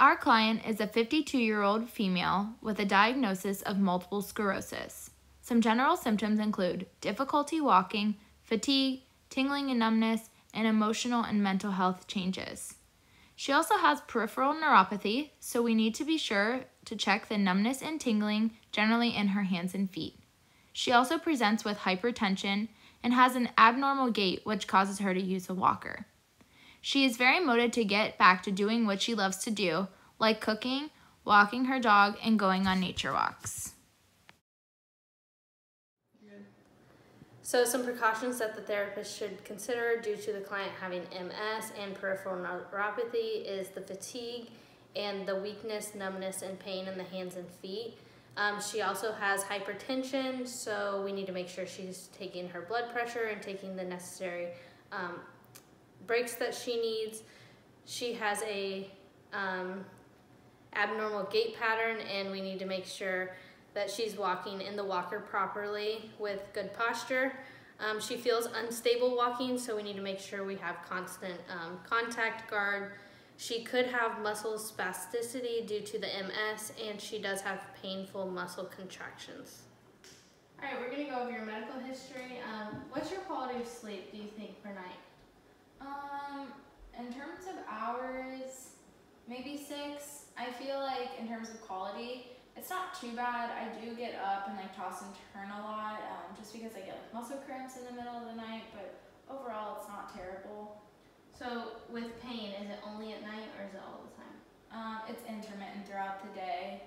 Our client is a 52 year old female with a diagnosis of multiple sclerosis. Some general symptoms include difficulty walking, fatigue, tingling and numbness, and emotional and mental health changes. She also has peripheral neuropathy, so we need to be sure to check the numbness and tingling generally in her hands and feet. She also presents with hypertension and has an abnormal gait, which causes her to use a walker. She is very motivated to get back to doing what she loves to do, like cooking, walking her dog, and going on nature walks. So, some precautions that the therapist should consider due to the client having MS and peripheral neuropathy is the fatigue and the weakness, numbness, and pain in the hands and feet. Um, she also has hypertension, so we need to make sure she's taking her blood pressure and taking the necessary um, breaks that she needs. She has a um, abnormal gait pattern, and we need to make sure that she's walking in the walker properly with good posture. Um, she feels unstable walking, so we need to make sure we have constant um, contact guard. She could have muscle spasticity due to the MS, and she does have painful muscle contractions. All right, we're gonna go over your medical history. Um, what's your quality of sleep, do you think, per night? Um, in terms of hours, maybe six. I feel like in terms of quality, it's not too bad. I do get up and like toss and turn a lot, um, just because I get like muscle cramps in the middle of the night. But overall, it's not terrible. So with pain, is it only at night or is it all the time? Um, it's intermittent throughout the day.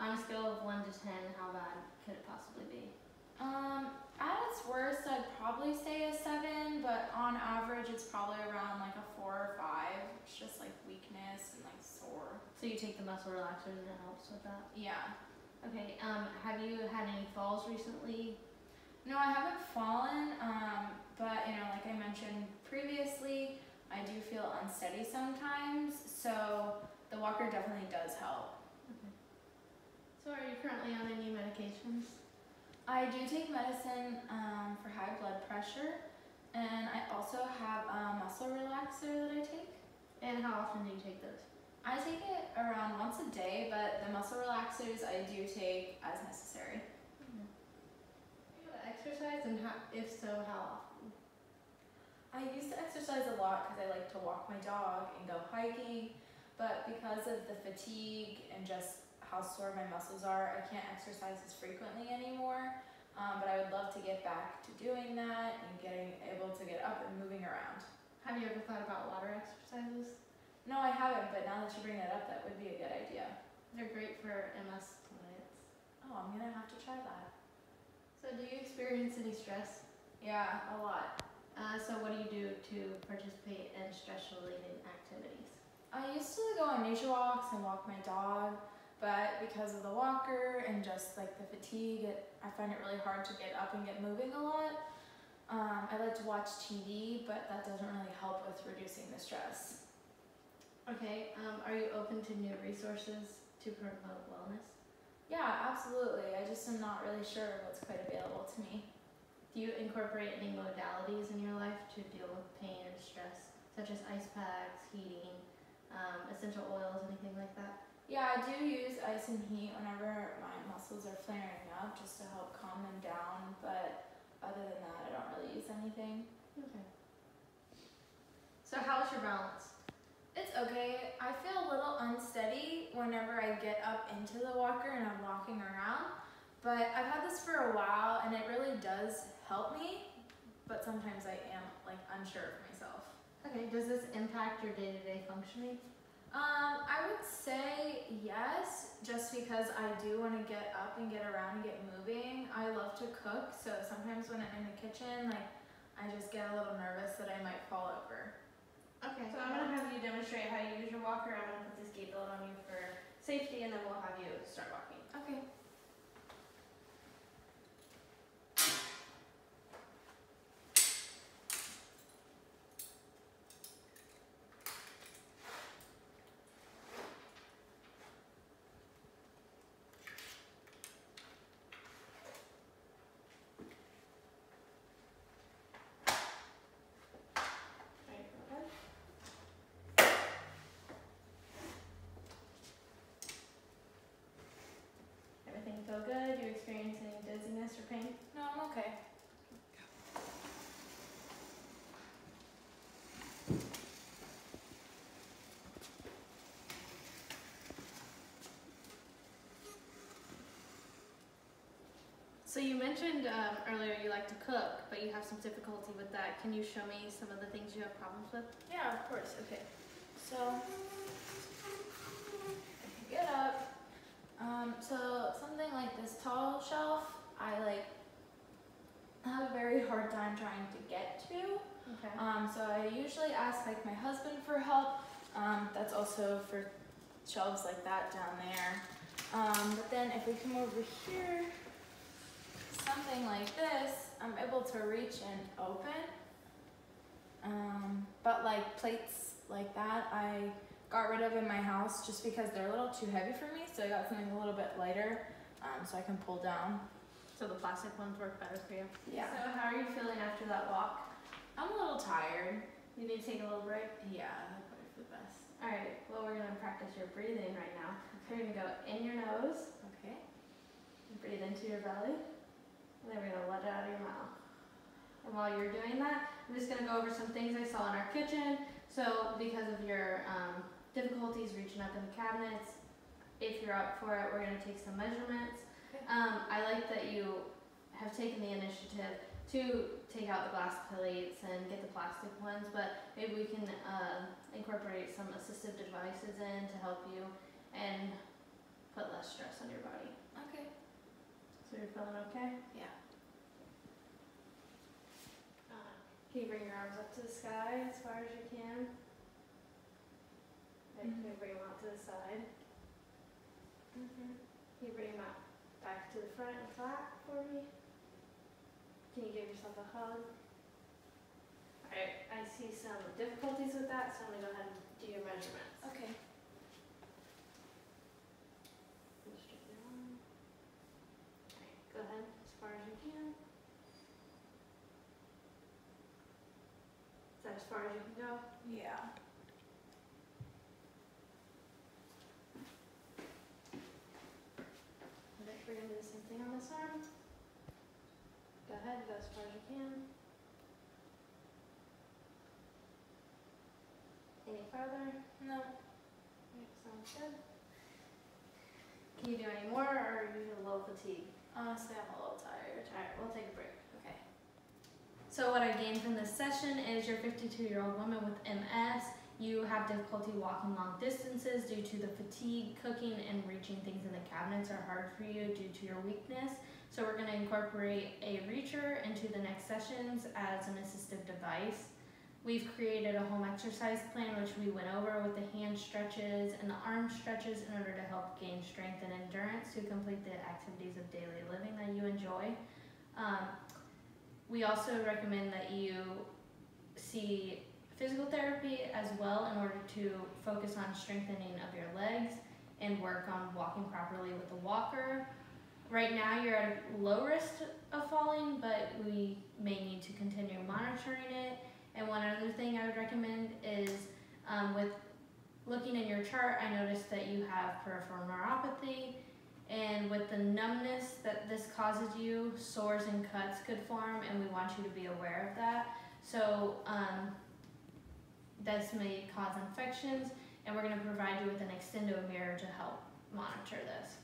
On a scale of one to ten, how bad could it possibly be? Um, at its worst, I'd probably say a seven, but on average, it's probably around like a four or five. It's just like weakness and like sore. So you take the muscle relaxers and it helps with that? Yeah. Okay, um, have you had any falls recently? No, I haven't fallen, um, but you know, like I mentioned previously, I do feel unsteady sometimes, so the walker definitely does help. Okay. So are you currently on any medications? I do take medicine um, for high blood pressure, and I also have a muscle relaxer that I take. And how often do you take those? I take it around once a day, but the muscle relaxers I do take as necessary. Do you exercise, and how, if so, how often? I used to exercise a lot because I like to walk my dog and go hiking, but because of the fatigue and just how sore my muscles are, I can't exercise as frequently anymore. Um, but I would love to get back to doing that and getting able to get up and moving around. Have you ever thought about water exercises? No, I haven't, but now that you bring that up, that would be a good idea. They're great for MS clients. Oh, I'm gonna have to try that. So do you experience any stress? Yeah, a lot. Uh, so what do you do to participate in stress-related activities? I used to go on nature walks and walk my dog, but because of the walker and just like the fatigue, it, I find it really hard to get up and get moving a lot. Um, I like to watch TV, but that doesn't really help with reducing the stress. Okay, um, are you open to new resources to promote wellness? Yeah, absolutely. I just am not really sure what's quite available to me. Do you incorporate any modalities in your life to deal with pain and stress, such as ice packs, heating, um, essential oils, anything like that? Yeah, I do use ice and heat whenever my muscles are flaring up just to help calm them down, but other than that, I don't really use anything. Okay. So how's your balance? It's okay. I feel a little unsteady whenever I get up into the walker and I'm walking around, but I've had this for a while and it really does help me, but sometimes I am like unsure of myself. Okay, does this impact your day-to-day functioning? Um, I would say yes, just because I do want to get up and get around and get moving. I love to cook, so sometimes when I'm in the kitchen, like I just get a little nervous that I might fall over. Okay, so I'm gonna have you demonstrate how you use your walker. I'm gonna put this gait belt on you for safety, and then we'll have you start walking. Do you experience any dizziness or pain? No, I'm okay. So you mentioned um, earlier you like to cook, but you have some difficulty with that. Can you show me some of the things you have problems with? Yeah, of course. Okay. So, I can get up. Um, so like this tall shelf, I like have a very hard time trying to get to. Okay. Um, so I usually ask like my husband for help. Um, that's also for shelves like that down there. Um, but then if we come over here, something like this, I'm able to reach and open. Um, but like plates like that, I got rid of in my house just because they're a little too heavy for me. So I got something a little bit lighter, um, so I can pull down. So the plastic ones work better for you. Yeah. So how are you feeling after that walk? I'm a little tired. You need to take a little break. Yeah, that's probably for the best. All right. Well, we're gonna practice your breathing right now. So you're gonna go in your nose, Okay. breathe into your belly, and then we're gonna let it out of your mouth. And while you're doing that, I'm just gonna go over some things I saw in our kitchen. So because of your um, difficulties reaching up in the cabinets, if you're up for it, we're gonna take some measurements. Okay. Um, I like that you have taken the initiative to take out the glass plates and get the plastic ones, but maybe we can uh, incorporate some assistive devices in to help you and put less stress on your body. Okay. So you're feeling okay? Yeah. Uh, can you bring your arms up to the sky as far as you can? Okay, Can you bring them out to the side? Mm-hmm. Can you bring them out back to the front and flat for me? Can you give yourself a hug? Alright, I see some difficulties with that, so I'm gonna go ahead and do your measurements. Okay. Straighten your arm. Alright, go ahead as far as you can. Is that as far as you can go? Yeah. Okay, we're on this arm. Go ahead, go as far as you can. Any farther? No. Sounds good. Can you do any more, or are you a little fatigued? Honestly, I'm a little tired. We'll take a break. Okay. So what I gained from this session is you're 52-year-old woman with MS. You have difficulty walking long distances due to the fatigue, cooking, and reaching things in the cabinets are hard for you due to your weakness. So we're going to incorporate a reacher into the next sessions as an assistive device. We've created a home exercise plan which we went over with the hand stretches and the arm stretches in order to help gain strength and endurance to complete the activities of daily living that you enjoy. Um, we also recommend that you see physical therapy as well in order to focus on strengthening of your legs and work on walking properly with a walker. Right now, you're at a low risk of falling, but we may need to continue monitoring it. And one other thing I would recommend is um, with looking in your chart, I noticed that you have peripheral neuropathy. And with the numbness that this causes you, sores and cuts could form, and we want you to be aware of that. So, um, this may cause infections, and we're going to provide you with an extendo mirror to help monitor this.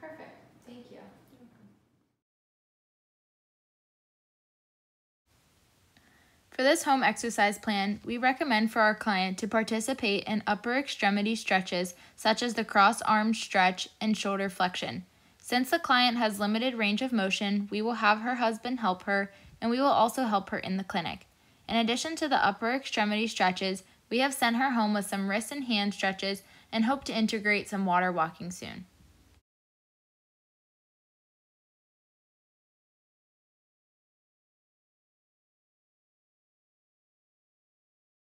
Perfect. Thank you. For this home exercise plan, we recommend for our client to participate in upper extremity stretches such as the cross arm stretch and shoulder flexion. Since the client has limited range of motion, we will have her husband help her and we will also help her in the clinic. In addition to the upper extremity stretches, we have sent her home with some wrist and hand stretches and hope to integrate some water walking soon.